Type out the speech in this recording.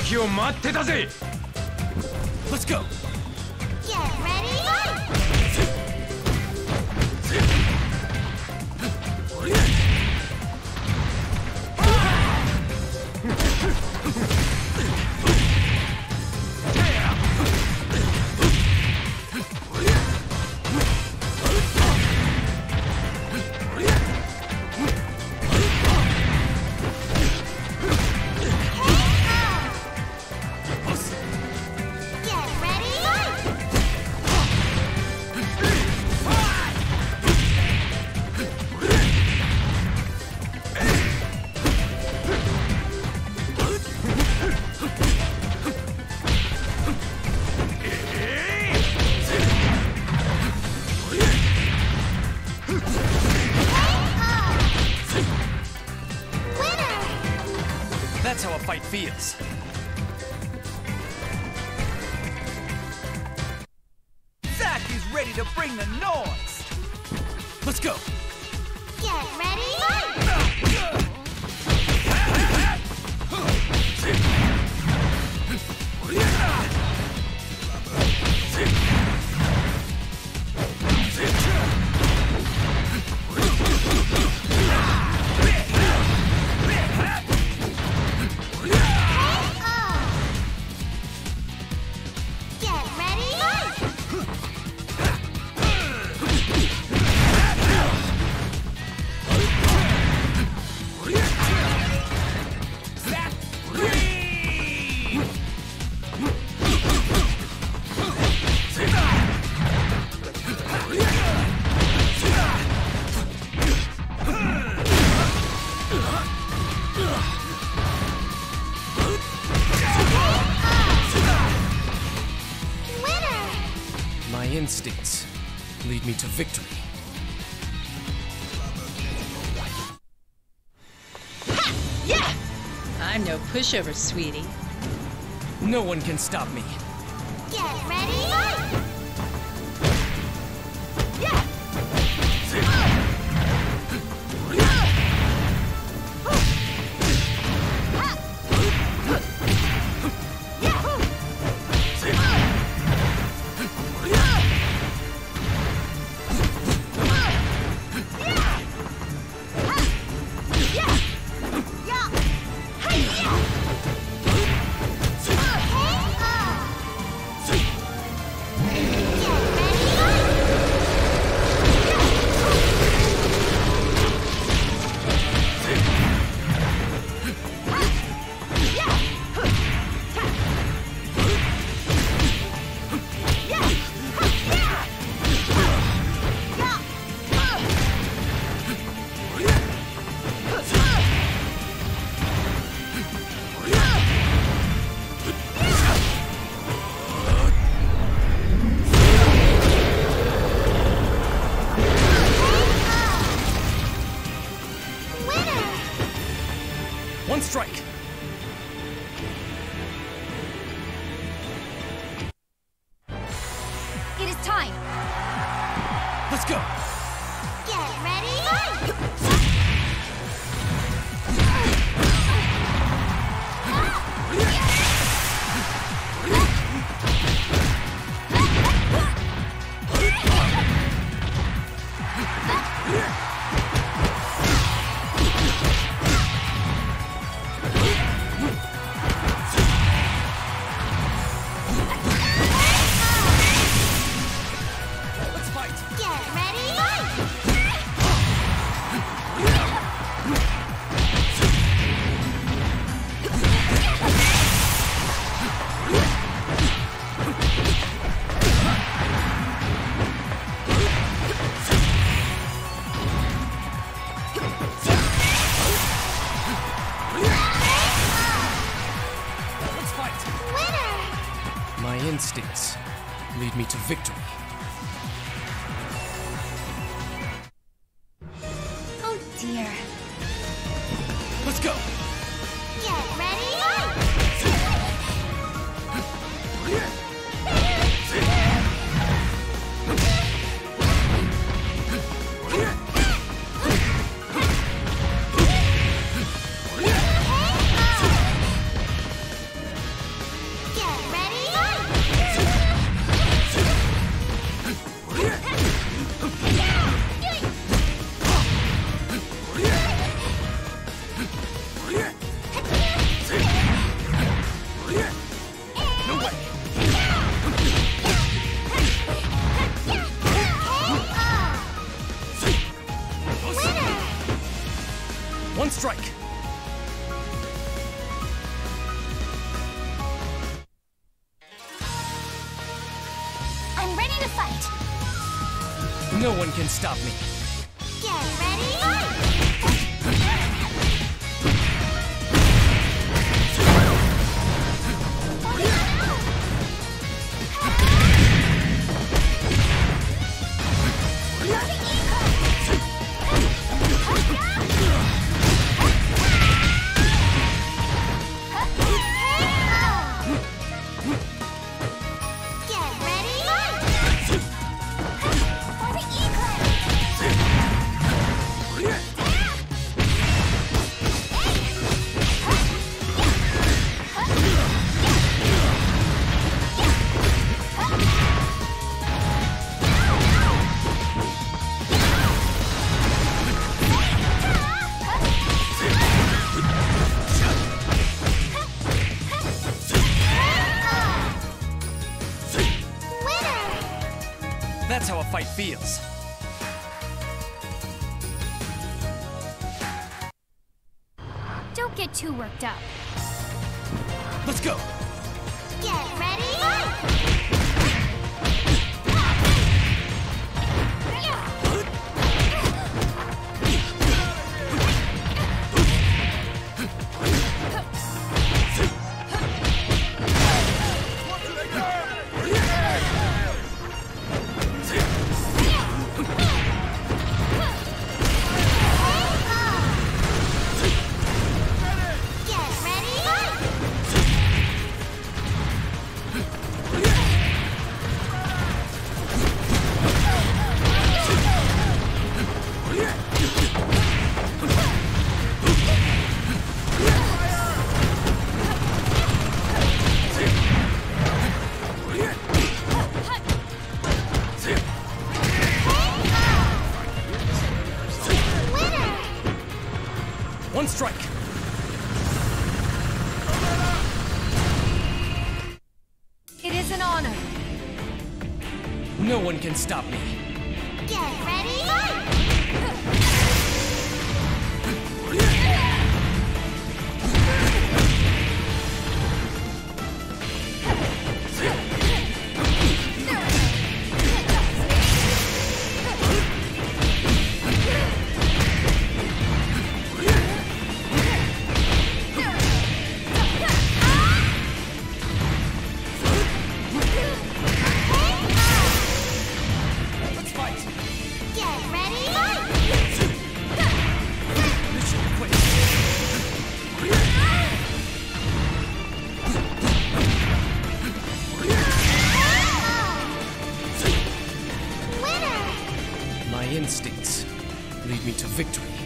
時を待ってたぜ Let's go! That's how a fight feels. Zack is ready to bring the noise! Let's go! Get ready, fight! Lead me to victory. Yeah! I'm no pushover, sweetie. No one can stop me. Get ready, fight! Strike! It is time! Let's go! Get ready, fight! My instincts lead me to victory. One strike. I'm ready to fight. No one can stop me. That's how a fight feels. Don't get too worked up. Let's go. Get ready, fight! No one can stop me. Get ready, victory.